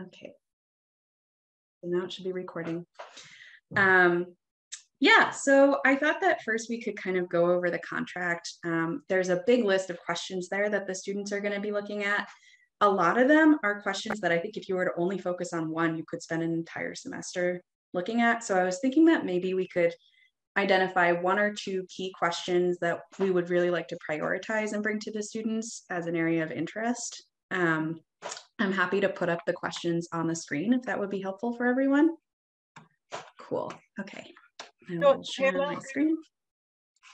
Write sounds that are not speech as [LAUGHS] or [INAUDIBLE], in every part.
Okay. Now it should be recording. Um, yeah, so I thought that first we could kind of go over the contract. Um, there's a big list of questions there that the students are going to be looking at. A lot of them are questions that I think if you were to only focus on one, you could spend an entire semester looking at. So I was thinking that maybe we could identify one or two key questions that we would really like to prioritize and bring to the students as an area of interest. Um, I'm happy to put up the questions on the screen if that would be helpful for everyone. Cool. Okay. I will share my screen.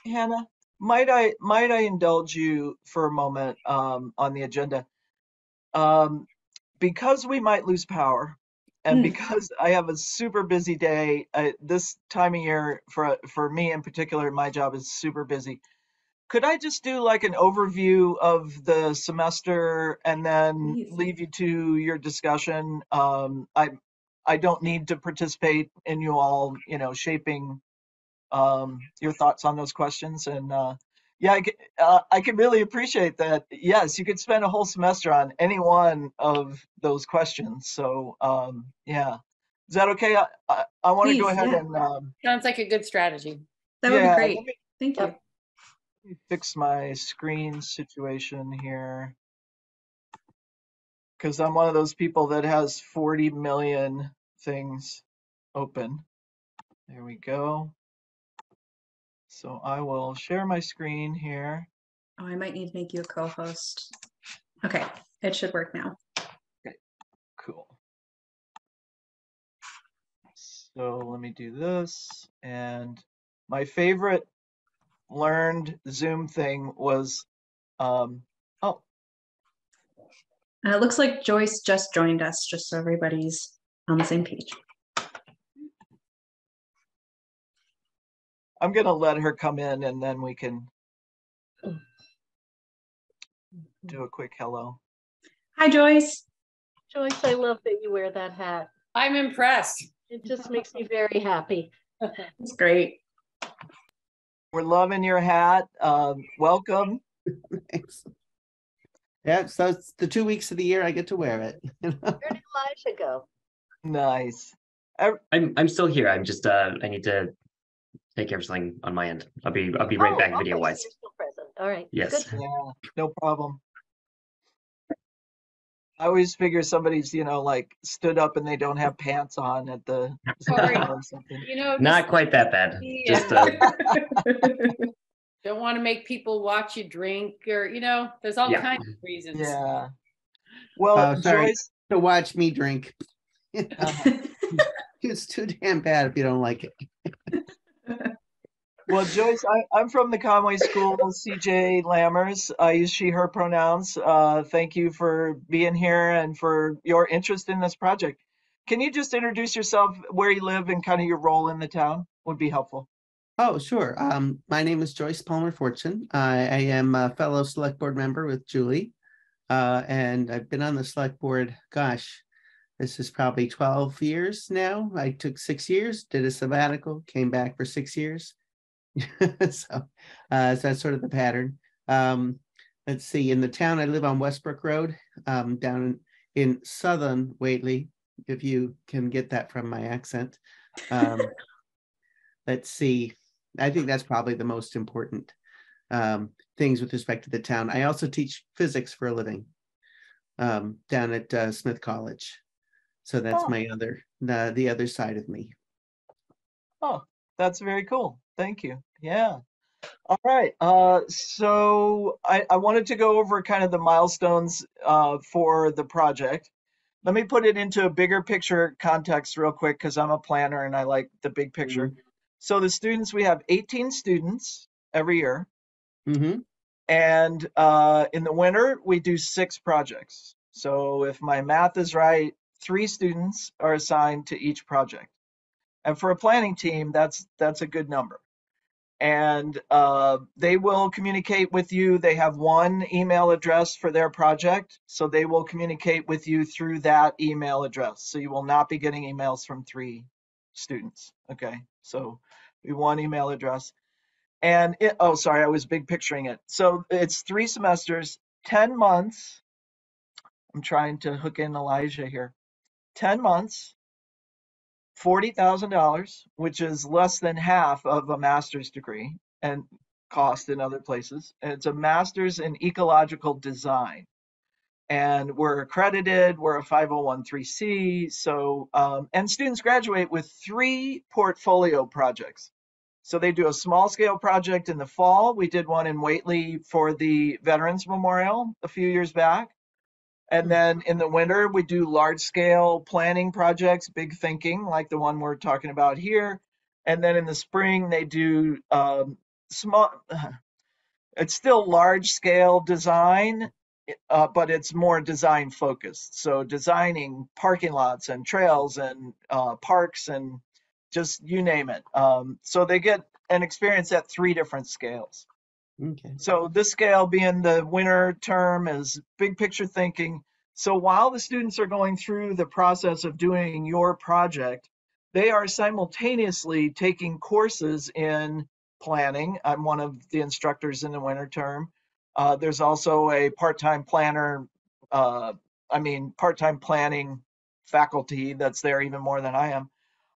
Hannah, might I might I indulge you for a moment um, on the agenda? Um, because we might lose power, and Mm. because I have a super busy day, uh, this time of year for for me in particular, my job is super busy. Could I just do like an overview of the semester and then Please. leave you to your discussion? Um, I I don't need to participate in you all, you know, shaping um, your thoughts on those questions. And uh, yeah, I can, uh, I can really appreciate that. Yes, you could spend a whole semester on any one of those questions. So um, yeah, is that okay? I, I, I want to go ahead yeah. and um, Sounds like a good strategy. That would yeah, be great. Me, Thank you. Me fix my screen situation here. Because I'm one of those people that has 40 million things open. There we go. So I will share my screen here. Oh, I might need to make you a co-host. Okay, it should work now. Okay, cool. So let me do this. And my favorite learned Zoom thing was, um, oh, And it looks like Joyce just joined us, just so everybody's on the same page. I'm gonna let her come in and then we can do a quick hello. Hi, Joyce. Joyce, I love that you wear that hat. I'm impressed. It just makes me very happy. It's great. We're loving your hat. Um, welcome. Thanks. Yeah, so it's the two weeks of the year I get to wear it. [LAUGHS] Where did Elijah go? Nice. I'm I'm still here. I'm just uh I need to take care of something on my end. I'll be I'll be right Oh, back okay, video so wise. you're still present. All right. Yes. Good. Yeah, no problem. I always figure somebody's, you know, like stood up and they don't have pants on at the Sorry. or something. You know, Not quite that bad. Yeah. Just uh, [LAUGHS] don't want to make people watch you drink or, you know, there's all Yeah. kinds of reasons. Yeah. Well, Oh, sorry. Joyce, to watch me drink. uh, [LAUGHS] It's too damn bad if you don't like it. [LAUGHS] well, Joyce, I, I'm from the Conway School, CJ Lammers. I use she, her pronouns. Uh, thank you for being here and for your interest in this project. Can you just introduce yourself, where you live, and kind of your role in the town? Would be helpful. Oh, sure. Um, my name is Joyce Palmer Fortune. I, I am a fellow select board member with Julie. Uh, and I've been on the select board, gosh, this is probably 12 years now. I took six years, did a sabbatical, came back for six years. [LAUGHS] so, uh, so that's sort of the pattern. Um, let's see, in the town, I live on Westbrook Road, um, down in, in southern Whately, if you can get that from my accent. Um, [LAUGHS] let's see, I think that's probably the most important um, things with respect to the town. I also teach physics for a living um, down at uh, Smith College. So that's Oh. my other, the, the other side of me. Oh, that's very cool. Thank you. Yeah. All right. Uh, so I, I wanted to go over kind of the milestones uh, for the project. Let me put it into a bigger picture context real quick because I'm a planner and I like the big picture. So the students, we have 18 students every year. hmm And uh, in the winter, we do six projects. So if my math is right, three students are assigned to each project. And for a planning team, that's that's a good number. And uh, they will communicate with you. They have one email address for their project, so they will communicate with you through that email address. So you will not be getting emails from three students. Okay, so we one email address. And it, oh, sorry, I was big picturing it. So it's three semesters, 10 months. I'm trying to hook in Elijah here. 10 months, $40,000, which is less than half of a master's degree and cost in other places. And it's a master's in ecological design. And we're accredited, we're a 501c. So, um, and students graduate with three portfolio projects. So they do a small scale project in the fall. We did one in Whately for the Veterans Memorial a few years back. And then in the winter, we do large scale planning projects, big thinking, like the one we're talking about here. And then in the spring, they do um, small, [SIGHS] it's still large scale design, uh, but it's more design focused. So designing parking lots and trails and uh, parks and just you name it. Um, so they get an experience at three different scales. Okay. So this scale being the winter term is big picture thinking. So while the students are going through the process of doing your project, they are simultaneously taking courses in planning. I'm one of the instructors in the winter term. Uh, there's also a part-time planner, uh, I mean, part-time planning faculty that's there even more than I am.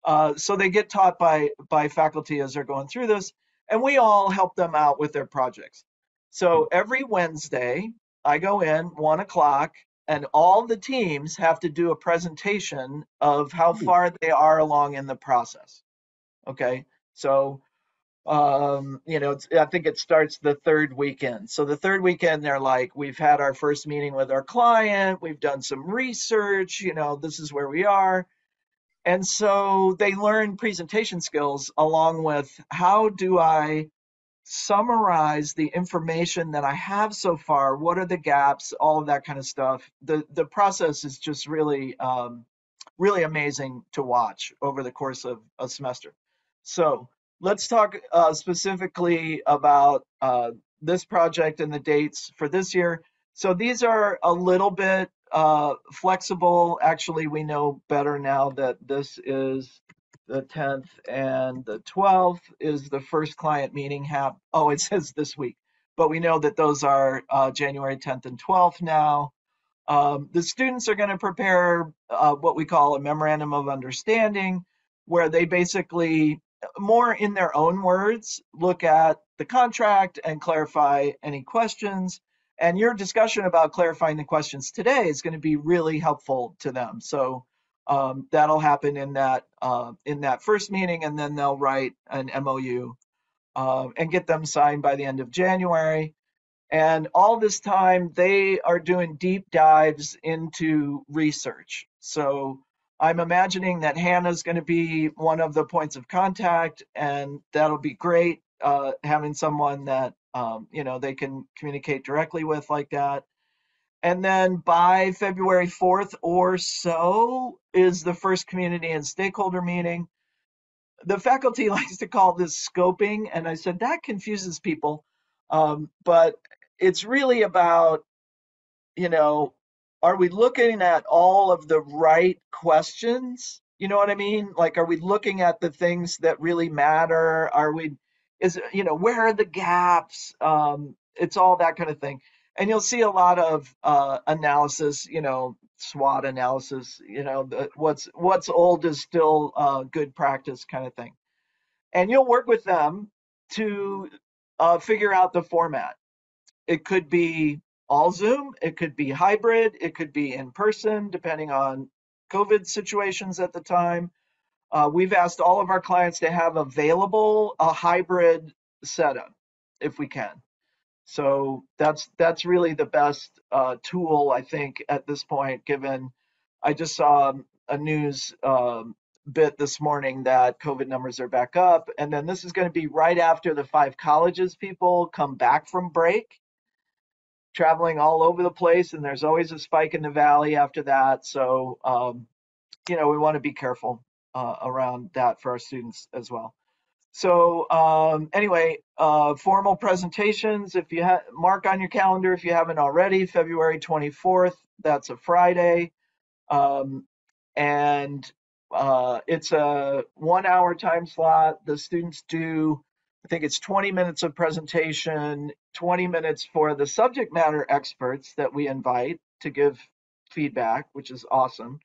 Uh, so they get taught by by faculty as they're going through this and we all help them out with their projects. So every Wednesday, I go in one o'clock, and all the teams have to do a presentation of how Hmm. far they are along in the process. Okay, so um, you know, it's, I think it starts the third weekend. So the third weekend, they're like, we've had our first meeting with our client, we've done some research, you know, this is where we are. And so they learn presentation skills along with how do I summarize the information that I have so far? What are the gaps? All of that kind of stuff. The the process is just really um, really amazing to watch over the course of a semester. So let's talk uh, specifically about uh, this project and the dates for this year. So these are a little bit uh, flexible. Actually, we know better now that this is the 10th and the 12th is the first client meeting hap. Oh, it says this week, but we know that those are uh, January 10th and 12th now. Um, the students are going to prepare uh, what we call a memorandum of understanding, where they basically, more in their own words, look at the contract and clarify any questions. And your discussion about clarifying the questions today is going to be really helpful to them. So um, that'll happen in that uh, in that first meeting, and then they'll write an MOU uh, and get them signed by the end of January. And all this time, they are doing deep dives into research. So I'm imagining that Hannah's going to be one of the points of contact, and that'll be great uh, having someone that um, you know they can communicate directly with like that. And then by February 4th or so is the first community and stakeholder meeting. The faculty [LAUGHS] likes to call this scoping, and I said that confuses people. Um, but it's really about, you know, are we looking at all of the right questions? You know what I mean? Like, are we looking at the things that really matter? Are we, is, you know, where are the gaps? Um, it's all that kind of thing and you'll see a lot of uh, analysis, you know, SWOT analysis, you know, the, what's what's old is still uh, good practice kind of thing. And you'll work with them to uh, figure out the format. It could be all Zoom, it could be hybrid, it could be in person, depending on COVID situations at the time. Uh, we've asked all of our clients to have available a hybrid setup if we can. So that's that's really the best uh, tool I think at this point. Given I just saw a news um, bit this morning that COVID numbers are back up, and then this is going to be right after the five colleges people come back from break, traveling all over the place, and there's always a spike in the valley after that. So um, you know we want to be careful uh, around that for our students as well. So um, anyway, uh, formal presentations. If you have mark on your calendar, if you haven't already, February 24th. That's a Friday, um, and uh, it's a one-hour time slot. The students do, I think it's 20 minutes of presentation, 20 minutes for the subject matter experts that we invite to give feedback, which is awesome.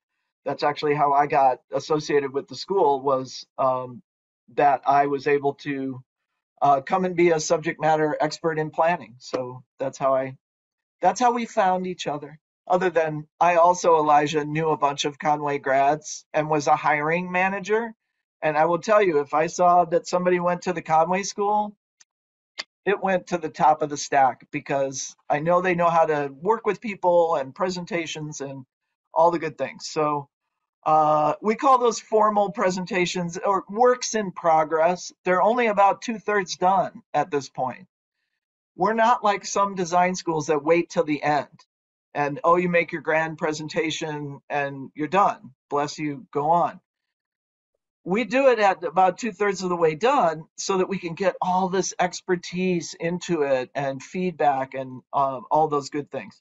That's actually how I got associated with the school was um, that I was able to uh, come and be a subject matter expert in planning. So that's how I, that's how we found each other. Other than I also, Elijah, knew a bunch of Conway grads and was a hiring manager. And I will tell you, if I saw that somebody went to the Conway school, it went to the top of the stack because I know they know how to work with people and presentations and all the good things. So uh, we call those formal presentations or works in progress. They're only about two thirds done at this point. We're not like some design schools that wait till the end and oh, you make your grand presentation and you're done. Bless you, go on. We do it at about two thirds of the way done so that we can get all this expertise into it and feedback and um, all those good things.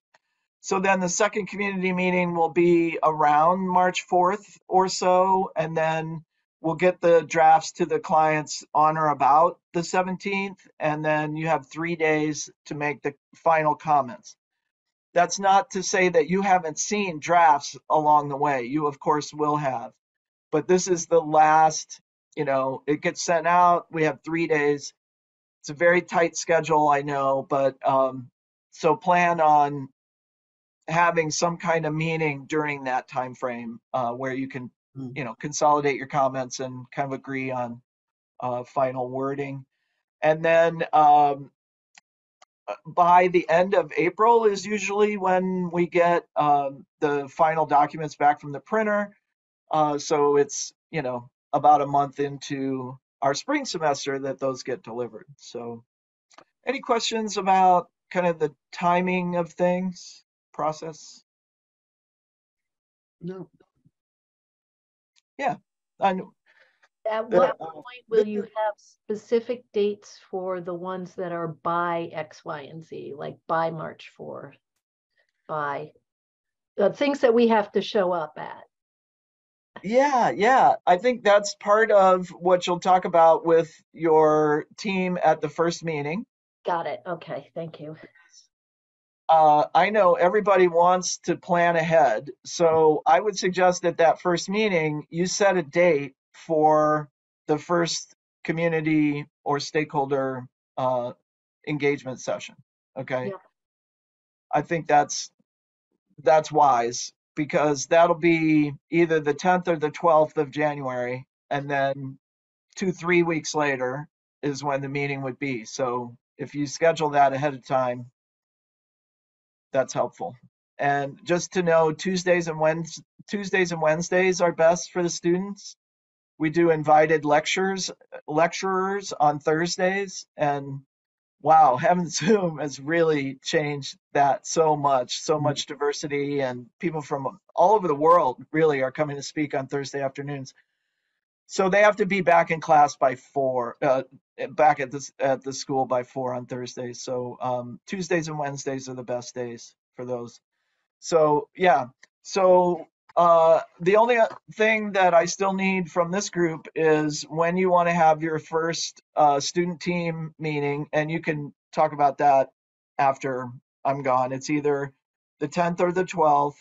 So then the second community meeting will be around March 4th or so, and then we'll get the drafts to the clients on or about the 17th, and then you have three days to make the final comments. That's not to say that you haven't seen drafts along the way. You, of course, will have. But this is the last, you know, it gets sent out. We have three days. It's a very tight schedule, I know, but um, so plan on having some kind of meeting during that time frame uh, where you can Hmm. you know consolidate your comments and kind of agree on uh, final wording. And then um, uh, by the end of april is usually when we get um, the final documents back from the printer. Uh, so it's you know about a month into our spring semester that those get delivered. So any questions about kind of the timing of things process No, I know, At what uh, point will you have specific dates for the ones that are by X, Y, and Z, like by March fourth? By, uh, things that we have to show up at. Yeah, yeah. I think that's part of what you'll talk about with your team at the first meeting. Got it. Okay, thank you. Uh, I know everybody wants to plan ahead, so I would suggest that that first meeting, you set a date for the first community or stakeholder uh, engagement session. Okay. Yeah. I think that's that's wise because that'll be either the 10th or the 12th of January, and then two three weeks later is when the meeting would be. So if you schedule that ahead of time, that's helpful. And just to know, Tuesdays and Wednes Tuesdays and Wednesdays are best for the students. We do invited lectures, lecturers on Thursdays, and wow, having [LAUGHS] Zoom has really changed that so much. So Mhm. much diversity, and people from all over the world really are coming to speak on Thursday afternoons. So they have to be back in class by four, uh, back at this at the school by four on Thursdays. So um, Tuesdays and Wednesdays are the best days for those. So yeah, so uh, the only thing that I still need from this group is when you want to have your first uh, student team meeting, and you can talk about that after I'm gone. It's either the 10th or the 12th.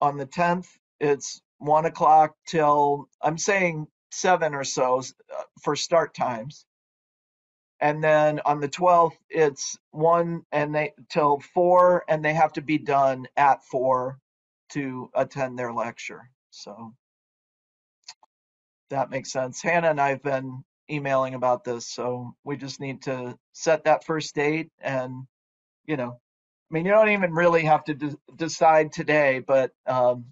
On the 10th, it's one o'clock till I'm saying seven or so uh, for start times. And then on the 12th, it's one and they till four, and they have to be done at four to attend their lecture. So that makes sense. Hannah and I have been emailing about this, so we just need to set that first date and, you know, I mean, you don't even really have to de- decide today, but um,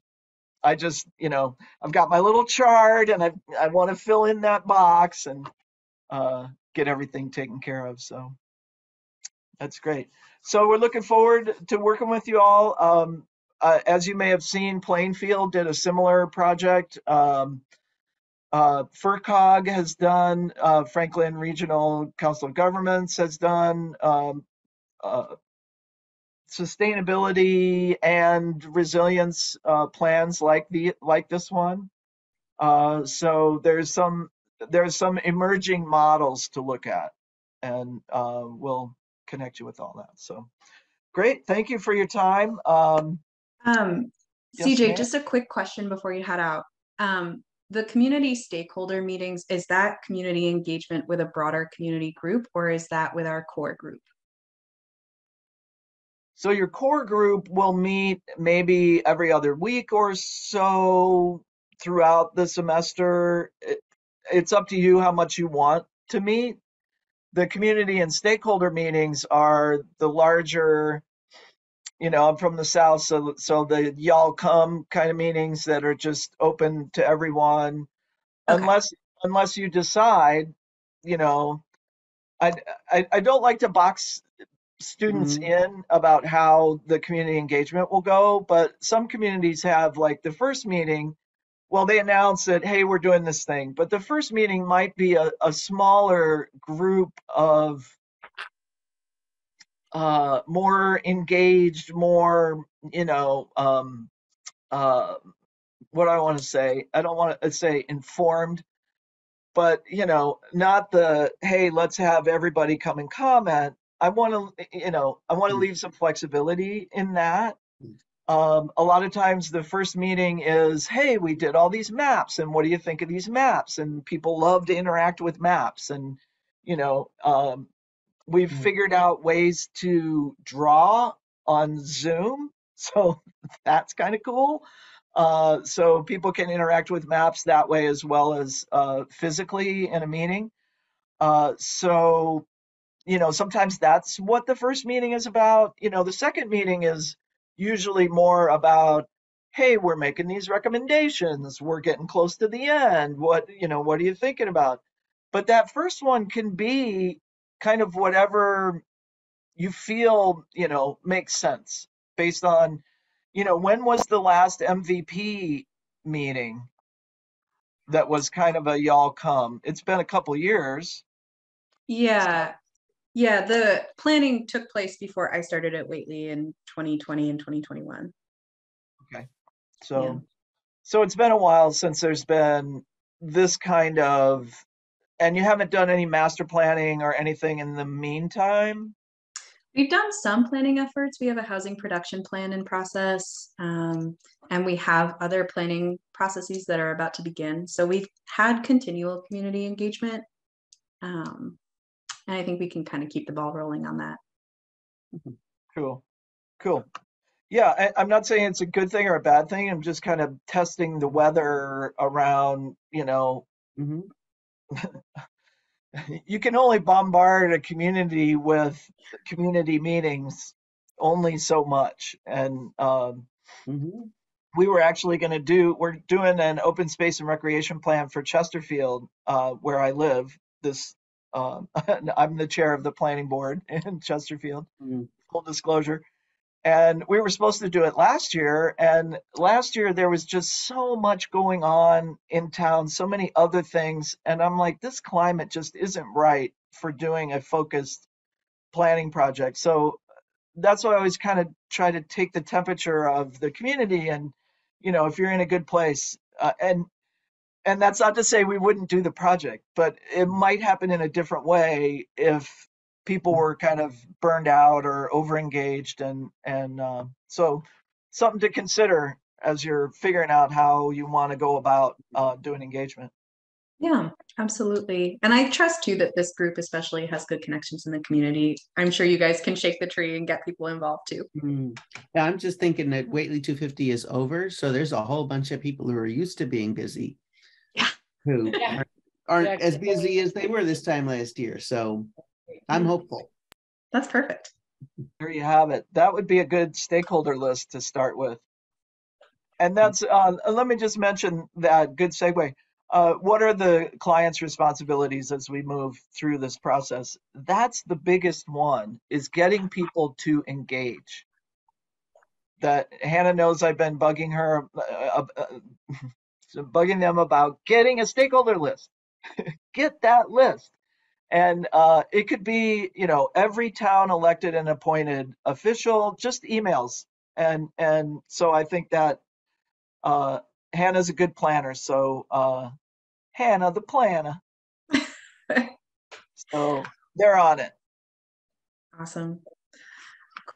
I just, you know, I've got my little chart and I I want to fill in that box and uh, get everything taken care of. So that's great. So we're looking forward to working with you all. Um, uh, as you may have seen, Plainfield did a similar project. Um, uh, FRCOG has done, uh, Franklin Regional Council of Governments has done, um, uh, sustainability and resilience uh, plans like the like this one. Uh, so there's some there's some emerging models to look at, and uh, we'll connect you with all that. So great, thank you for your time. Um, Um, Yes, CJ, just a quick question before you head out. Um, the community stakeholder meetings, is that community engagement with a broader community group or is that with our core group? So your core group will meet maybe every other week or so throughout the semester. It- It's up to you how much you want to meet. The community and stakeholder meetings are the larger, you know, I'm from the South, so, so the y'all come kind of meetings that are just open to everyone. Okay. Unless, unless you decide, you know, I, I, I don't like to box students Mhm. in about how the community engagement will go, but some communities have like the first meeting, well, they announce that, hey, we're doing this thing, but the first meeting might be a, a smaller group of uh, more engaged, more, you know, um, uh, what I want to say? I don't want to say informed, but you know, not the hey, let's have everybody come and comment. I want to, you know, I want to Mm. leave some flexibility in that. Um, a lot of times the first meeting is, hey, we did all these maps, and what do you think of these maps? And people love to interact with maps, and you know, um, we've Mm. figured out ways to draw on Zoom, [LAUGHS] so that's kind of cool. Uh, so people can interact with maps that way as well as uh, physically in a meeting. Uh, so, you know, sometimes that's what the first meeting is about. You know, the second meeting is usually more about, hey, we're making these recommendations. We're getting close to the end. What, you know, what are you thinking about? But that first one can be kind of whatever you feel, you know, makes sense based on, you know, when was the last MVP meeting that was kind of a y'all come? It's been a couple years. Yeah, yeah, the planning took place before I started at Whately in 2020 and 2021. Okay. So, Yeah. so it's been a while since there's been this kind of, and you haven't done any master planning or anything in the meantime. We've done some planning efforts. We have a housing production plan in process, um, and we have other planning processes that are about to begin. So we've had continual community engagement. Um, and I think we can kind of keep the ball rolling on that. Cool. Cool. Yeah, I, I'm not saying it's a good thing or a bad thing. I'm just kind of testing the weather around, you know, Mhm. [LAUGHS] you can only bombard a community with community meetings only so much. And um, Mhm. we were actually going to do, we're doing an open space and recreation plan for Chesterfield, uh, where I live. This, um, [LAUGHS] I'm the chair of the planning board [LAUGHS] in Chesterfield Mm. full disclosure. And we were supposed to do it last year. And last year there was just so much going on in town, so many other things. And I'm like, this climate just isn't right for doing a focused planning project. So that's why I always kind of try to take the temperature of the community. And, you know, if you're in a good place, uh, and and that's not to say we wouldn't do the project, but it might happen in a different way if people were kind of burned out or overengaged and and uh, so something to consider as you're figuring out how you want to go about uh, doing engagement Yeah, absolutely. And I trust too that this group especially has good connections in the community. I'm sure you guys can shake the tree and get people involved too. Mm. Yeah, I'm just thinking that Whately 250 is over, so there's a whole bunch of people who are used to being busy. Yeah. Who Yeah. aren't, aren't as busy as they were this time last year. So I'm hopeful. That's perfect. there you have it that would be a good stakeholder list to start with and that's uh, let me just mention that good segue uh, what are the client's responsibilities as we move through this process that's the biggest one is getting people to engage that hannah knows i've been bugging her uh, uh, uh, bugging them about getting a stakeholder list [LAUGHS] get that list and uh, it could be you know every town elected and appointed official just emails and and so i think that uh, hannah's a good planner so uh, hannah the planner [LAUGHS] so they're on it Awesome.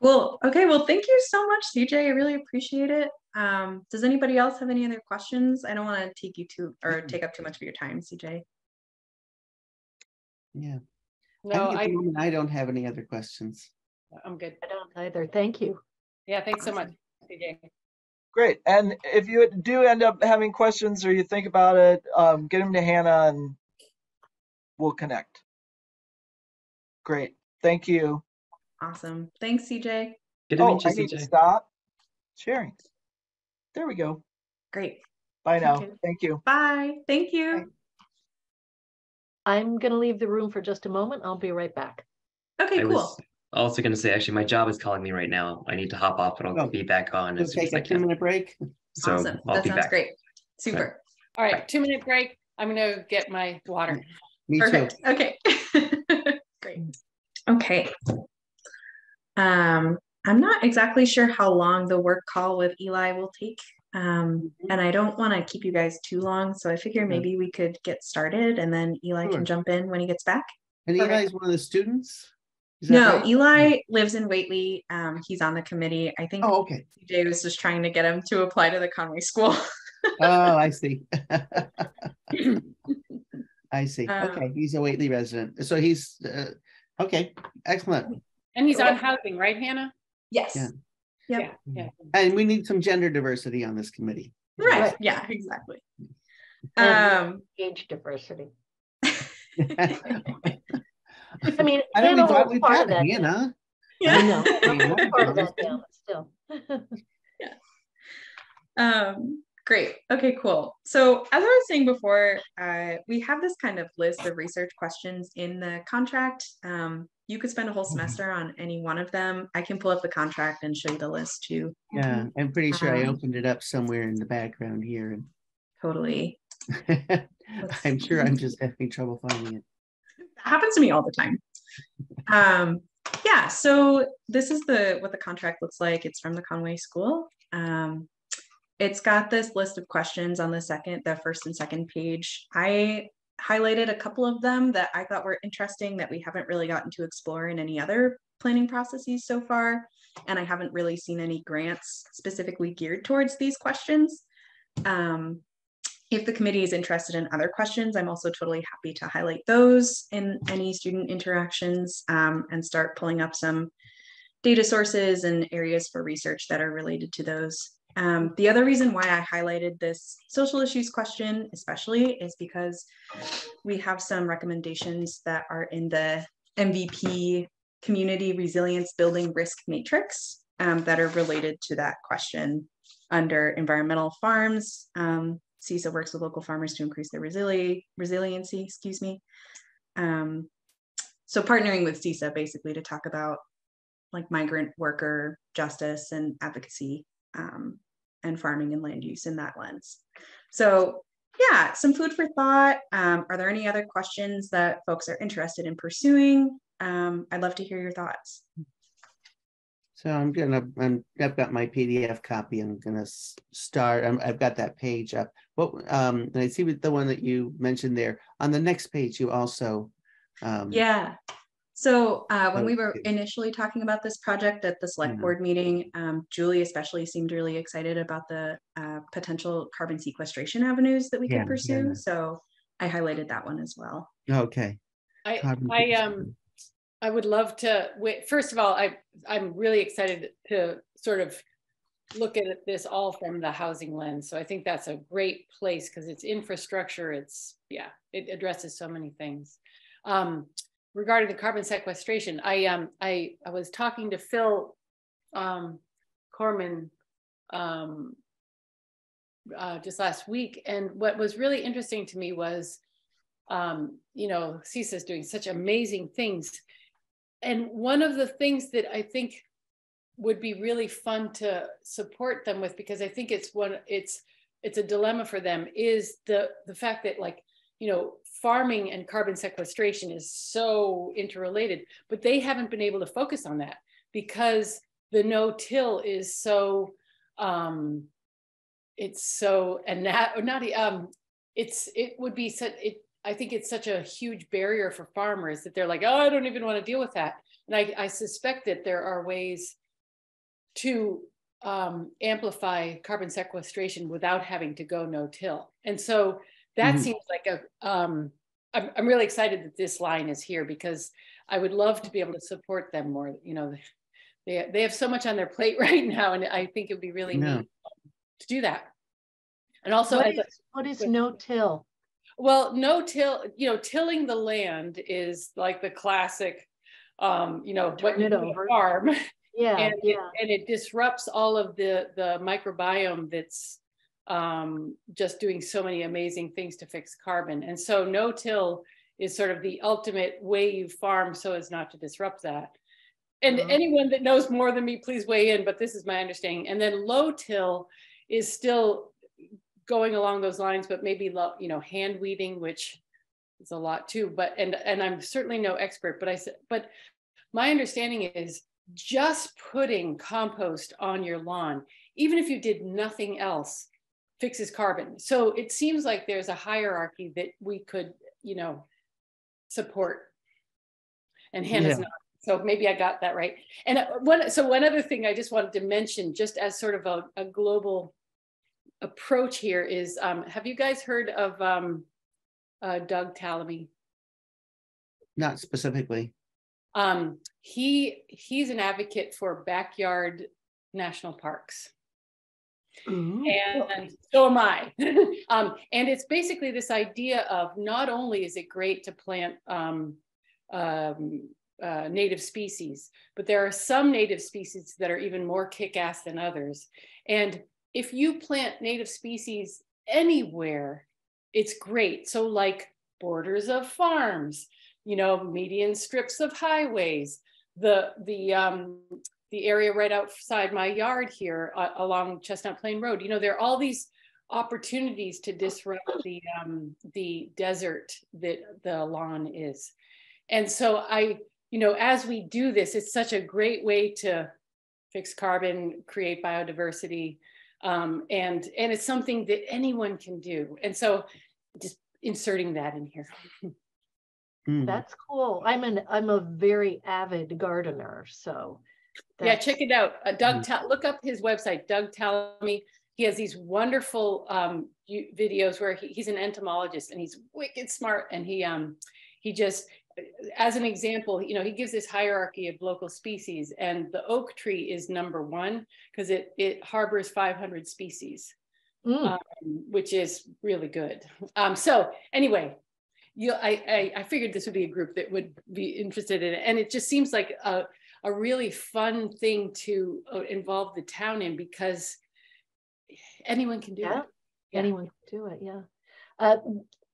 Cool. Okay, well, thank you so much, CJ. I really appreciate it. Um, does anybody else have any other questions? I don't want to take you too or take up too much of your time, CJ. Yeah. I No, think I, moment, I don't have any other questions. I'm good. I don't either. Thank you. Yeah, thanks so much. CJ. Great. And if you do end up having questions or you think about it, um, get them to Hannah and we'll connect. Great. Thank you. Awesome. Thanks, CJ. Good to Oh, meet I you, need to stop sharing. There we go. Great. Bye now. Okay. Thank you. Bye. Thank you. I'm gonna leave the room for just a moment. I'll be right back. Okay, I cool. was also going to say, actually, my job is calling me right now. I need to hop off, but I'll Oh. be back on We'll as soon take as I a two can. minute break. So awesome. I'll That be sounds back. great. Super. All right, two minute break. I'm gonna get my water. Me too. Perfect. Okay. [LAUGHS] Great. Okay. Um, I'm not exactly sure how long the work call with Eli will take. Um, and I don't want to keep you guys too long, so I figure maybe we could get started and then Eli Sure. can jump in when he gets back. And Perfect. Eli's one of the students? No, right? Eli lives in Whately. Um, he's on the committee. I think Oh, okay. CJ was just trying to get him to apply to the Conway School. Oh, I see. [LAUGHS] I see. [LAUGHS] Um, Okay, he's a Whately resident. So he's, uh, okay, excellent. And he's on housing, right, Hannah? Yes. Yeah. Yep. Yeah, yeah. And we need some gender diversity on this committee. Right. Right. Yeah, [LAUGHS] exactly. [LAUGHS] Um, age diversity. I [LAUGHS] I mean, don't Hannah we thought was we part got of that. now. Hannah. yeah. I know. Yeah. I'm part of that now, but still. Um, great. Okay, cool. So as I was saying before, uh, we have this kind of list of research questions in the contract. Um, you could spend a whole semester on any one of them. I can pull up the contract and show you the list too. Yeah, I'm pretty sure I Um, opened it up somewhere in the background here. [LAUGHS] Totally. I'm sure I'm just having trouble finding it. That happens to me all the time. Um, yeah, so this is the what the contract looks like. It's from the Conway School. Um, it's got this list of questions on the second, the first and second page. I highlighted a couple of them that I thought were interesting that we haven't really gotten to explore in any other planning processes so far. And I haven't really seen any grants specifically geared towards these questions. Um, if the committee is interested in other questions, I'm also totally happy to highlight those in any student interactions um, and start pulling up some data sources and areas for research that are related to those. Um, the other reason why I highlighted this social issues question especially is because we have some recommendations that are in the MVP community resilience building risk matrix um, that are related to that question under environmental farms. Um, CISA works with local farmers to increase their resili- resiliency, excuse me. Um, so partnering with CISA basically to talk about like migrant worker justice and advocacy um, and farming and land use in that lens. So yeah, some food for thought. Um, are there any other questions that folks are interested in pursuing? Um, I'd love to hear your thoughts. So I'm gonna, I'm, I've got my PDF copy. I'm gonna start, I'm, I've got that page up. What, um, and I see with the one that you mentioned there, on the next page, you also. um, Yeah. So uh, when we were initially talking about this project at the select board meeting, um, Julie especially seemed really excited about the uh, potential carbon sequestration avenues that we Yeah, could pursue. yeah. So I highlighted that one as well. Okay. I, Carbon I, um. I would love to, wait, first of all, I, I'm really excited to sort of look at this all from the housing lens. So I think that's a great place because it's infrastructure, it's, yeah, it addresses so many things. Um, regarding the carbon sequestration, I, um, I, I was talking to Phil, um, Korman, um, uh, just last week. And what was really interesting to me was, um, you know, CISA is doing such amazing things. And one of the things that I think would be really fun to support them with, because I think it's one, it's, it's a dilemma for them, is the the fact that like, you know, farming and carbon sequestration is so interrelated, but they haven't been able to focus on that because the no-till is so um it's so and that not um it's it would be such it i think it's such a huge barrier for farmers that they're like oh i don't even want to deal with that and i i suspect that there are ways to um, amplify carbon sequestration without having to go no-till. And so that Mhm. seems like a, um, I'm, I'm really excited that this line is here because I would love to be able to support them more. You know, they, they have so much on their plate [LAUGHS] right now, and I think it'd be really Yeah. neat to do that. And also, What as a- is, what is no-till? well, no till, you know, tilling the land is like the classic, um, you know, what you it do on a over. farm. [LAUGHS] Yeah, and it, yeah. and it disrupts all of the the microbiome that's um, just doing so many amazing things to fix carbon. And so no till is sort of the ultimate way you farm so as not to disrupt that. And Mhm. anyone that knows more than me, please weigh in, but this is my understanding. And then low till is still going along those lines, but maybe low, you know, hand weeding, which is a lot too. But and and I'm certainly no expert, but I said, but my understanding is just putting compost on your lawn, even if you did nothing else, fixes carbon. So it seems like there's a hierarchy that we could, you know, support. And Hannah's Yeah. not. So maybe I got that right. And uh, one, so one other thing I just wanted to mention, just as sort of a, a global approach here is, um, have you guys heard of um, uh, Doug Tallamy? Not specifically. Um, he he's an advocate for backyard national parks. Ooh. And so am I. [LAUGHS] um, and it's basically this idea of not only is it great to plant um, um, uh, native species, but there are some native species that are even more kick-ass than others. And if you plant native species anywhere, it's great. So like borders of farms, you know, median strips of highways, the the um, the area right outside my yard here uh, along Chestnut Plain Road. You know, there are all these opportunities to disrupt the um, the desert that the lawn is. And so I, you know, as we do this, it's such a great way to fix carbon, create biodiversity, um, and and it's something that anyone can do. And so, just inserting that in here. Mm. That's cool. I'm an, I'm a very avid gardener, so. Yeah, check it out. Uh, Doug, Mhm. Ta- look up his website. Doug Tallamy. He has these wonderful um, videos where he, he's an entomologist and he's wicked smart. And he um, he just, as an example, you know, he gives this hierarchy of local species, and the oak tree is number one because it it harbors 500 species, Mm, um, which is really good. Um, so anyway, you, I, I I figured this would be a group that would be interested in it, and it just seems like a a really fun thing to uh, involve the town in because anyone can do Yeah. it. Yeah. Anyone can do it, yeah. Uh,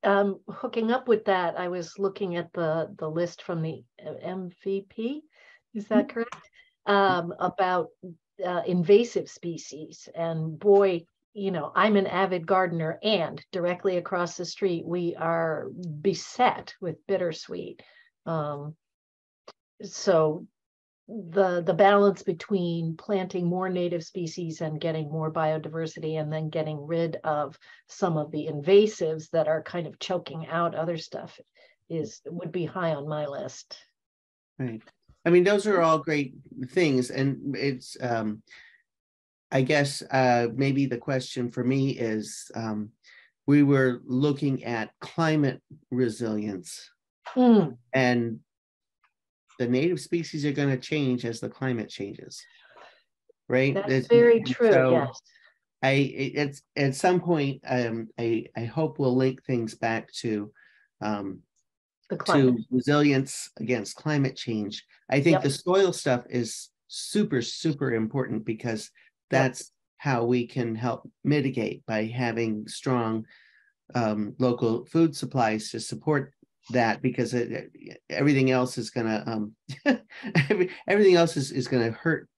um, hooking up with that, I was looking at the, the list from the uh, MVP, is that Mm-hmm. correct? Um, about uh, invasive species and boy, you know, I'm an avid gardener and directly across the street, we are beset with bittersweet. Um, so the the balance between planting more native species and getting more biodiversity and then getting rid of some of the invasives that are kind of choking out other stuff is would be high on my list. Right. I mean, those are all great things, and it's um I guess uh maybe the question for me is um we were looking at climate resilience Mm, and the native species are going to change as the climate changes. Right? That's It's- very true, so yes. I it- it's at some point um I I hope we'll link things back to um The to resilience against climate change. I think Yep. the soil stuff is super, super important because that's how we can help mitigate by having strong um, local food supplies to support that because it, everything else is gonna um, [LAUGHS] every, everything else is, is gonna hurt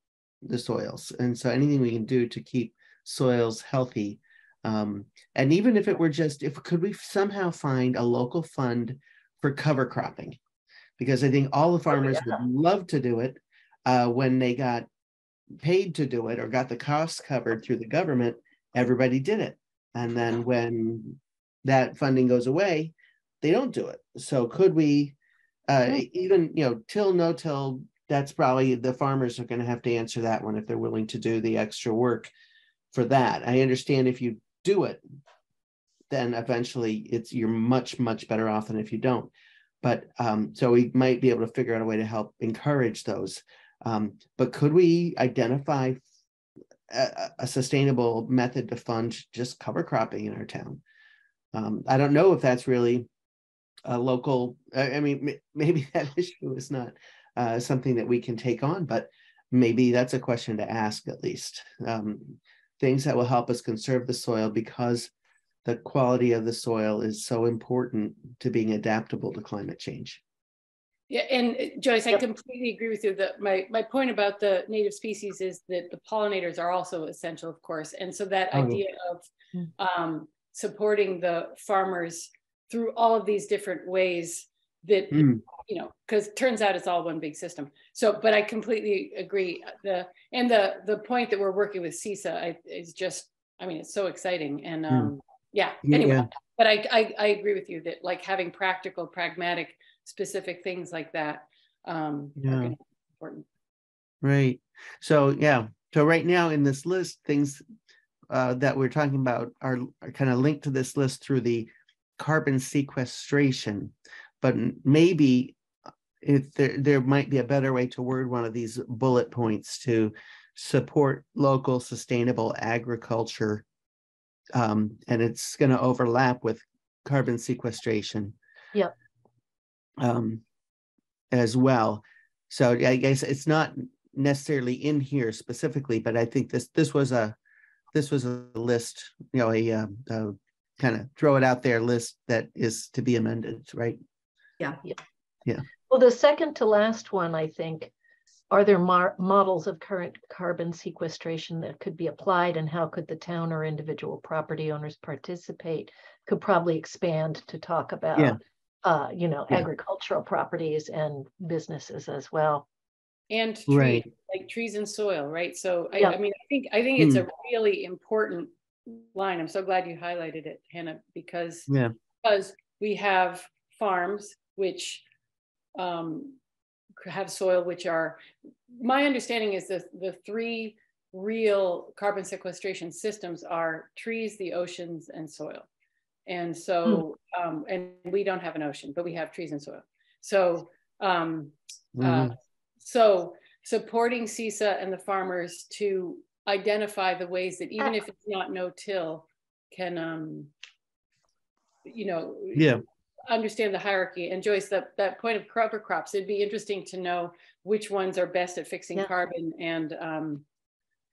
the soils. And so anything we can do to keep soils healthy um, and even if it were just if could we somehow find a local fund for cover cropping because I think all the farmers would love to do it uh, when they got paid to do it or got the costs covered through the government. Everybody did it, and then when that funding goes away, they don't do it. So could we uh, Mm. even you know till no till that's probably the farmers are going to have to answer that one if they're willing to do the extra work for that. I understand if you do it, then eventually it's you're much much better off than if you don't. But um, so we might be able to figure out a way to help encourage those. Um, but could we identify a, a, sustainable method to fund just cover cropping in our town? Um, I don't know if that's really a local. I mean, [LAUGHS] maybe that issue is not uh, something that we can take on, but maybe that's a question to ask at least. Um, things that will help us conserve the soil because the quality of the soil is so important to being adaptable to climate change. Yeah, and uh, Joyce, I completely agree with you. That my my point about the native species is that the pollinators are also essential, of course, and so that oh. idea of hmm. um, supporting the farmers through all of these different ways that mm. you know because turns out it's all one big system so but i completely agree the and the the point that we're working with CISA I, is just i mean it's so exciting and hmm. um mm. yeah anyway yeah. but I, I, I agree with you that like having practical pragmatic specific things like that um yeah. important right so yeah so right now in this list things uh, that we're talking about are, are kind of linked to this list through the carbon sequestration but maybe uh, if there, there might be a better way to word one of these bullet points to support local sustainable agriculture um, and it's going to overlap with carbon sequestration. Yep um, as well. So i guess it's not necessarily in here specifically but i think this this was a this was a list you know a, a, a kind of throw it out there list that is to be amended right yeah. Yeah. Yeah. Well, the second to last one, I think, are there mar- models of current carbon sequestration that could be applied and how could the town or individual property owners participate? Could probably expand to talk about, yeah. uh, you know, yeah. agricultural properties and businesses as well. And trees, right. like trees and soil, right? So I. I mean, I think I think it's mm. a really important line. I'm so glad you highlighted it, Hannah, because yeah. because we have farms which um, have soil which are, my understanding is the the three real carbon sequestration systems are trees, the oceans, and soil. And so, mm. um, and we don't have an ocean, but we have trees and soil. So, um, uh, hmm. so supporting CISA and the farmers to identify the ways that even if it's not no-till, can um, you know, yeah, understand the hierarchy. And Joyce, that, that point of cover crops, it'd be interesting to know which ones are best at fixing yeah. carbon and um,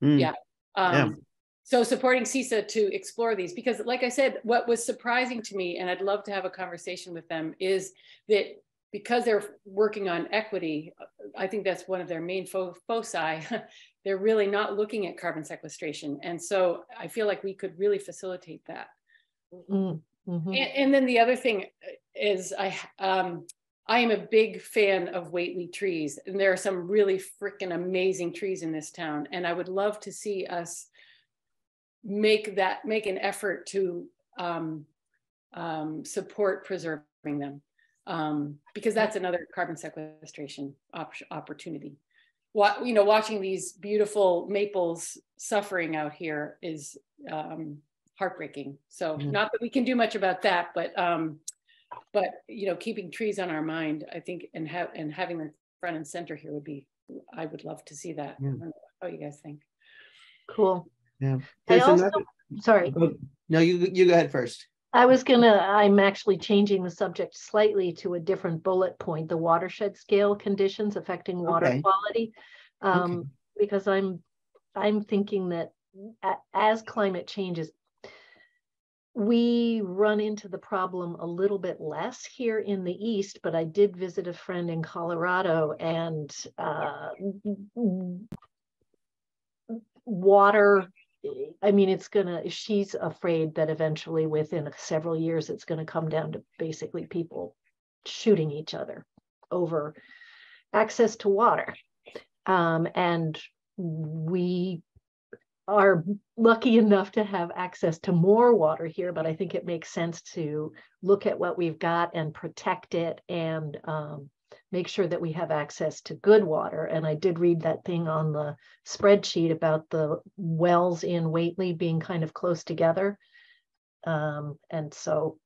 mm. yeah. Um, yeah. So supporting CISA to explore these, because like I said, what was surprising to me, and I'd love to have a conversation with them, is that because they're working on equity, I think that's one of their main fo foci. [LAUGHS] they're really not looking at carbon sequestration. And so I feel like we could really facilitate that. Mm. Mm-hmm. And, and, then the other thing is I um, I am a big fan of Whately trees, and there are some really freaking amazing trees in this town, and I would love to see us make that make an effort to um, um, support preserving them um, because that's another carbon sequestration op- opportunity. What you know, watching these beautiful maples suffering out here is um, heartbreaking. So mm-hmm. not that we can do much about that, but um, but you know, keeping trees on our mind, I think, and have and having them front and center here would be. I would love to see that. Yeah. how you guys think? Cool. Yeah. I also, another... sorry. No, you you go ahead first. I was gonna, I'm actually changing the subject slightly to a different bullet point, the watershed scale conditions affecting water okay. quality. Um, okay. Because I'm, I'm thinking that as climate changes, we run into the problem a little bit less here in the East, but I did visit a friend in Colorado and uh, water. I mean, it's gonna, she's afraid that eventually within several years, it's gonna come down to basically people shooting each other over access to water. Um, and we are lucky enough to have access to more water here, but I think it makes sense to look at what we've got and protect it and um, make sure that we have access to good water. And I did read that thing on the spreadsheet about the wells in Whately being kind of close together. Um, and so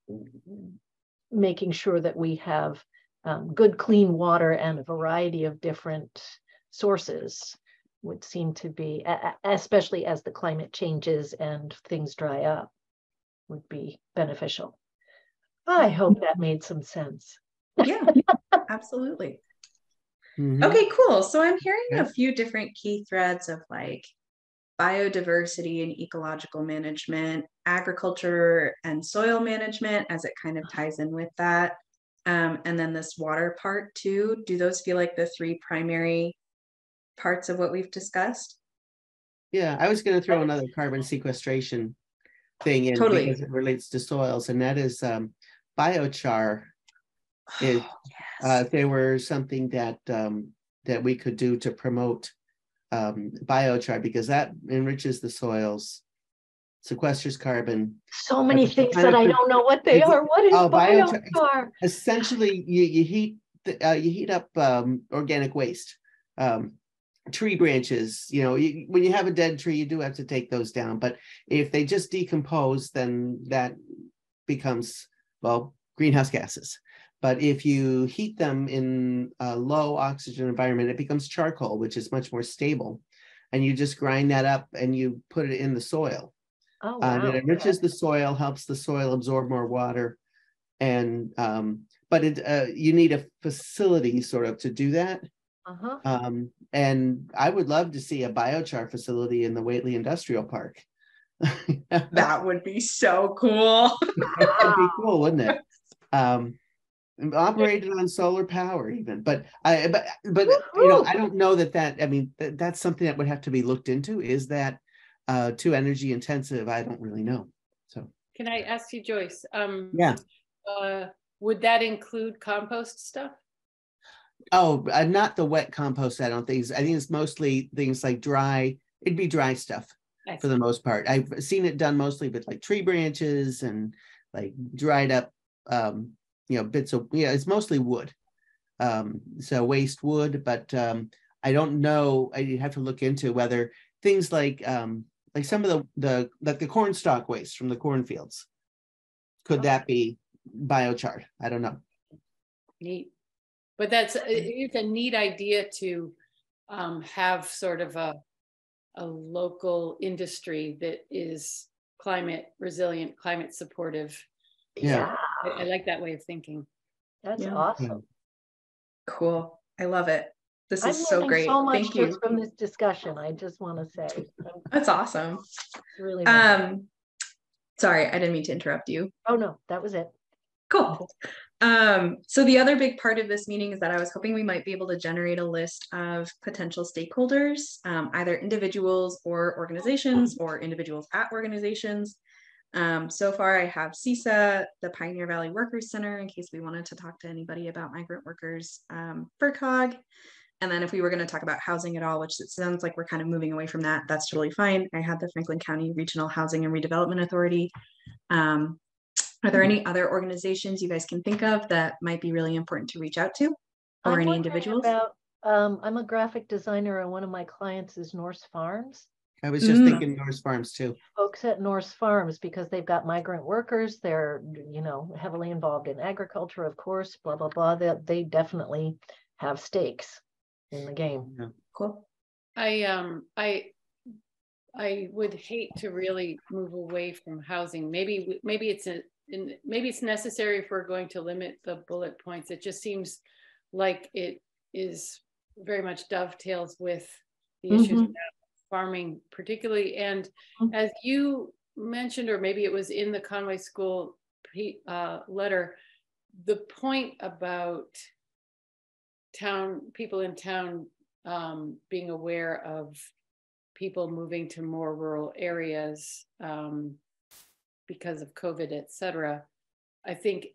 making sure that we have um, good clean water and a variety of different sources would seem to be, especially as the climate changes and things dry up, would be beneficial. I hope that made some sense. Yeah, absolutely. Mhm. Okay, cool. So I'm hearing Yeah. a few different key threads of like biodiversity and ecological management, agriculture and soil management as it kind of ties in with that. Um, and then this water part too. Do those feel like the three primary parts of what we've discussed? Yeah, I was gonna throw another carbon sequestration thing in Totally. because it relates to soils, and that is um biochar. Is, Oh, Uh, if there were something that um that we could do to promote um biochar, because that enriches the soils, sequesters carbon. So many it's things that I don't know what they are. What is oh, biochar- biochar? Essentially, you you heat the, uh, you heat up um organic waste. Um tree branches, you know, you, when you have a dead tree, you do have to take those down, but if they just decompose, then that becomes, well, greenhouse gases. But if you heat them in a low oxygen environment, it becomes charcoal, which is much more stable. And you just grind that up and you put it in the soil. Oh, Uh, wow. it enriches the soil, helps the soil absorb more water. And, um, but it, uh, you need a facility sort of to do that. Uh-huh. Um, and I would love to see a biochar facility in the Whately Industrial Park. [LAUGHS] That'd be so cool. That would be [LAUGHS] cool, wouldn't it? Um, and operated on solar power even, but I, but, but, you know, I don't know that that, I mean, that, that's something that would have to be looked into. Is that uh, too energy intensive? I don't really know. So, Can I ask you, Joyce? Um, yeah. uh, would that include compost stuff? Oh, uh, not the wet compost. I don't think. I think it's mostly things like dry. It'd be dry stuff for the most part. I've seen it done mostly with like tree branches and like dried up, um, you know, bits of. Yeah, it's mostly wood. Um, so waste wood, but um, I don't know. I'd have to look into whether things like um, like some of the the like the corn stalk waste from the cornfields. Could that be biochar? I don't know. Neat. But that's, it's a neat idea to um, have sort of a, a local industry that is climate resilient, climate supportive. Yeah. I, I like that way of thinking. That's Yeah. awesome. Cool. I love it. This I'm is so great. so much Thank you. from this discussion. I just want to say, That's awesome. really. nice. Um, sorry, I didn't mean to interrupt you. Oh, no, that was it. Cool. Um, so the other big part of this meeting is that I was hoping we might be able to generate a list of potential stakeholders, um, either individuals or organizations or individuals at organizations. Um, so far I have CISA, the Pioneer Valley Workers Center, in case we wanted to talk to anybody about migrant workers, um, FRCOG. And then if we were going to talk about housing at all, which it sounds like we're kind of moving away from that, that's totally fine. I had the Franklin County Regional Housing and Redevelopment Authority. Um, are there any other organizations you guys can think of that might be really important to reach out to? Or I'm any individuals? About, um, I'm a graphic designer and one of my clients is Norse Farms. I was just Mm. thinking Norse Farms too. Folks at Norse Farms, because they've got migrant workers, they're, you know, heavily involved in agriculture, of course, blah, blah, blah. They, they definitely have stakes in the game. Cool. I, um, I, I would hate to really move away from housing. Maybe, maybe it's a, maybe it's necessary if we're going to limit the bullet points. It just seems like it is very much dovetails with the issues Mhm. around farming particularly. And Mhm. as you mentioned, or maybe it was in the Conway School uh, letter, the point about town, people in town um, being aware of people moving to more rural areas um, because of COVID, et cetera. I think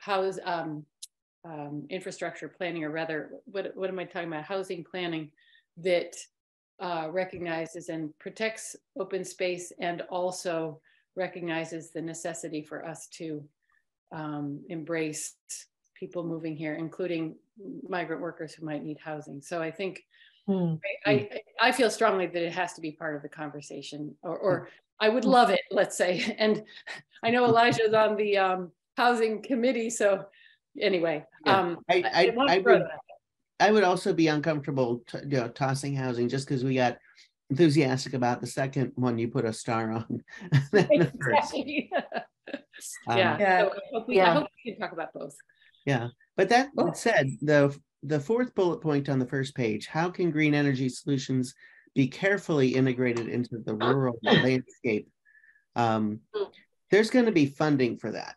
how's um, um, infrastructure planning, or rather, what, what am I talking about? Housing planning that uh, recognizes and protects open space and also recognizes the necessity for us to um, embrace people moving here, including migrant workers who might need housing. So I think Hmm. I, I, I feel strongly that it has to be part of the conversation or, or I would love it, let's say. [LAUGHS] And I know Elijah's on the um, housing committee. So anyway, Yeah. um, I, I, want I to would, that out I would also be uncomfortable, t- you know, tossing housing just because we got enthusiastic about the second one you put a star on. [LAUGHS] than there. Exactly. [LAUGHS] Um, yeah. Yeah. So I hope, we, I Yeah. hope we can talk about both. Yeah, but that Cool. said, the the fourth bullet point on the first page, how can green energy solutions be carefully integrated into the rural landscape? Um, there's going to be funding for that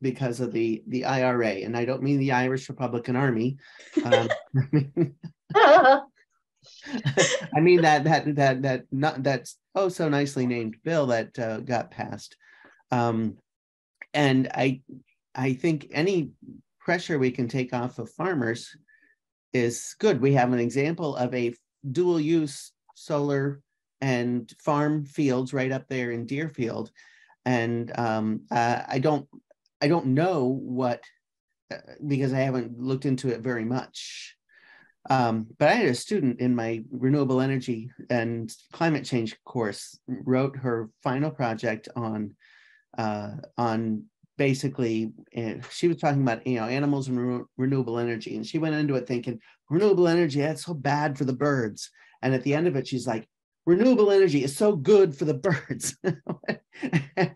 because of the the IRA, and I don't mean the Irish Republican Army. Um, [LAUGHS] [LAUGHS] [LAUGHS] I mean that that that that not that's oh so nicely named bill that uh, got passed, um, and I I think any pressure we can take off of farmers is good. We have an example of a dual use solar and farm fields right up there in Deerfield, and um, uh, I don't I don't know what uh, because I haven't looked into it very much. Um, but I had a student in my renewable energy and climate change course wrote her final project on uh, on basically uh, she was talking about you know animals and renew- renewable energy and she went into it thinking renewable energy that's so bad for the birds and at the end of it she's like renewable energy is so good for the [LAUGHS] birds and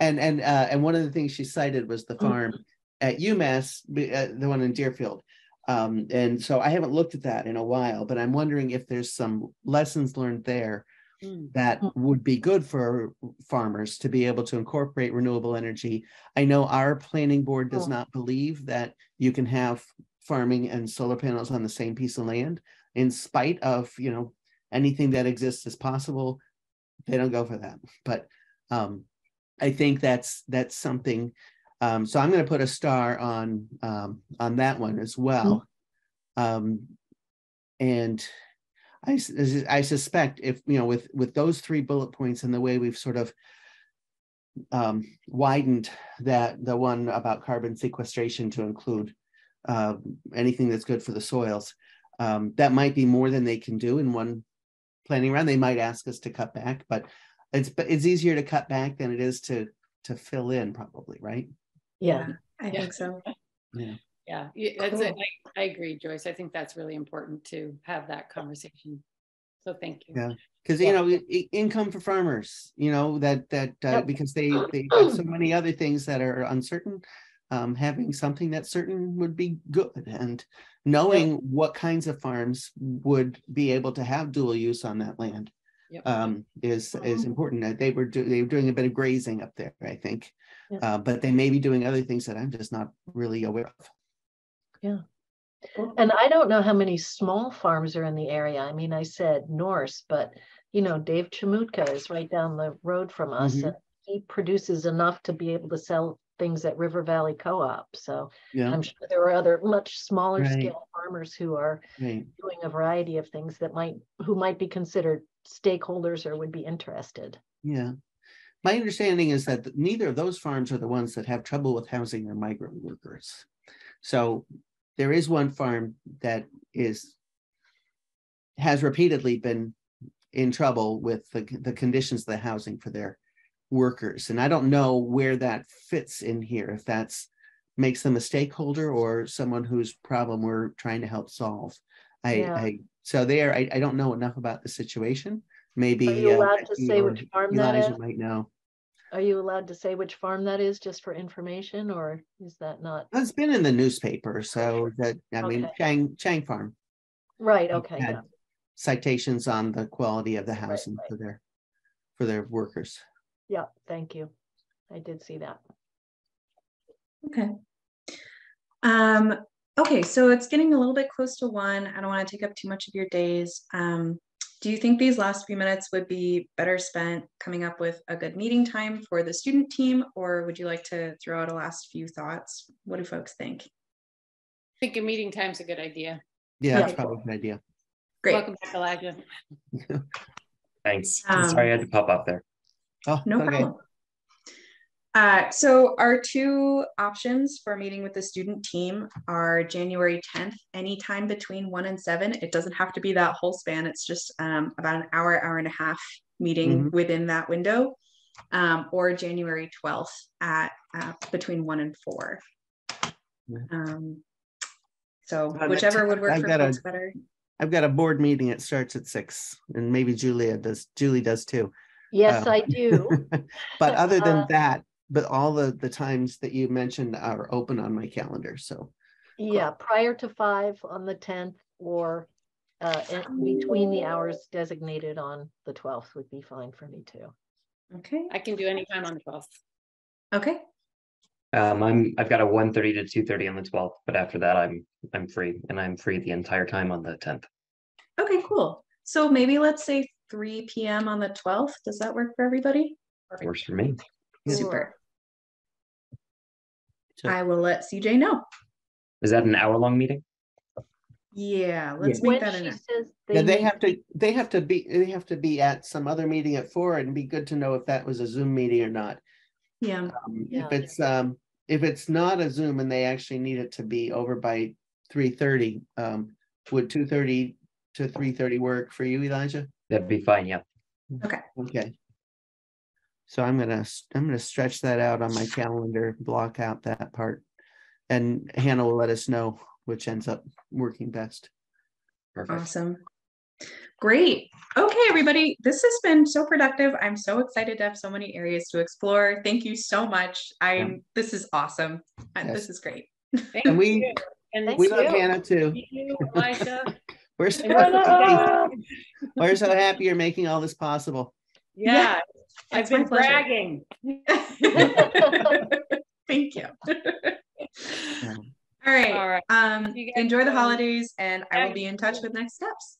and and, uh, and one of the things she cited was the farm at UMass, uh, the one in Deerfield. Um, and so I haven't looked at that in a while, but I'm wondering if there's some lessons learned there Mm. that would be good for farmers to be able to incorporate renewable energy. I know our planning board does Oh. not believe that you can have farming and solar panels on the same piece of land in spite of, you know, anything that exists as possible. They don't go for that. But um, I think that's that's something. Um, so I'm going to put a star on um, on that one as well. Um, and I suspect if you know with with those three bullet points and the way we've sort of um, widened that the one about carbon sequestration to include uh, anything that's good for the soils, um, that might be more than they can do in one planning around. They might ask us to cut back, but it's but it's easier to cut back than it is to to fill in, probably, right? Yeah, I Yeah. think so. Yeah, yeah, that's it. Cool. I, I agree, Joyce. I think that's really important to have that conversation. So thank you. Yeah. Because you know, i- i- income for farmers, you know that that uh, Yep. because they they have so many other things that are uncertain. Um, having something that's certain would be good, and knowing what kinds of farms would be able to have dual use on that land Yep. um, is is important. Uh, They were do, they were doing a bit of grazing up there, I think, Yep. uh, but they may be doing other things that I'm just not really aware of. Yeah. And I don't know how many small farms are in the area. I mean, I said Norse, but you know, Dave Chamutka is right down the road from us. Mhm. and He produces enough to be able to sell things at River Valley Co-op. So Yeah, I'm sure there are other much smaller Right. scale farmers who are right. doing a variety of things that might, who might be considered stakeholders or would be interested. Yeah. My understanding is that neither of those farms are the ones that have trouble with housing their migrant workers. So there is one farm that is has repeatedly been in trouble with the, the conditions of the housing for their workers. And I don't know where that fits in here, if that's makes them a stakeholder or someone whose problem we're trying to help solve. I, Yeah. I so there, I, I don't know enough about the situation. Maybe Are you uh, allowed to say which farm that Elijah is? might know. Are you allowed to say which farm that is just for information or is that not? It's been in the newspaper, so that I mean Chang Chang Farm Right, okay, yeah, citations on the quality of the Right, housing right. for their for their workers. Yeah, thank you. I did see that. Okay. Um, okay, so it's getting a little bit close to one. I don't want to take up too much of your days. Um, do you think these last few minutes would be better spent coming up with a good meeting time for the student team, or would you like to throw out a last few thoughts? What do folks think? I think a meeting time's a good idea. Yeah, that's probably an idea. Great. Welcome back, Elijah. [LAUGHS] Thanks. Um, Sorry I had to pop up there. Oh, No okay. problem. Uh, so our two options for meeting with the student team are January 10th, anytime between one and seven. It doesn't have to be that whole span. It's just um, about an hour, hour and a half meeting Mhm. within that window. Um, or January 12th at uh, between one and four. Um, so whichever 10th, would work I've for got a- folks better. I've got a board meeting. It starts at six and maybe Julia does, Julie does too. Yes, Um, I do. [LAUGHS] But other than Uh, that, but all the, the times that you mentioned are open on my calendar, so. Yeah, prior to five on the tenth or uh, in between the hours designated on the twelfth would be fine for me too. Okay. I can do any time on the twelfth. Okay. Um, I'm, I've got a 1:30 to two thirty on the twelfth, but after that, I'm, I'm free and I'm free the entire time on the tenth. Okay, cool. So maybe let's say 3 p.m. on the 12th. Does that work for everybody? Works for me. Super. So- I will let CJ know. Is that an hour long meeting? Yeah, let's When make that an. says Yeah, they have to, they have to be, they have to be at some other meeting at four and be good to know if that was a Zoom meeting or not. Yeah. Um, Yeah. If it's, um, if it's not a Zoom and they actually need it to be over by three thirty, um, would two thirty to three thirty work for you, Elijah? That'd be fine, yeah. Okay. Okay. So I'm gonna, I'm gonna stretch that out on my calendar, block out that part. And Hannah will let us know which ends up working best. Perfect. Awesome. Great. Okay, everybody. This has been so productive. I'm so excited to have so many areas to explore. Thank you so much. I'm this is awesome. Uh, This is great. Thank And we- you. And We love you. Hannah too. thank you, Elisha. [LAUGHS] We're so, And we're- [LAUGHS] we're so happy you're making all this possible. Yeah, I've It's my been bragging. [LAUGHS] Thank you. All right. All right. Um, enjoy the holidays and I will be in touch with next steps.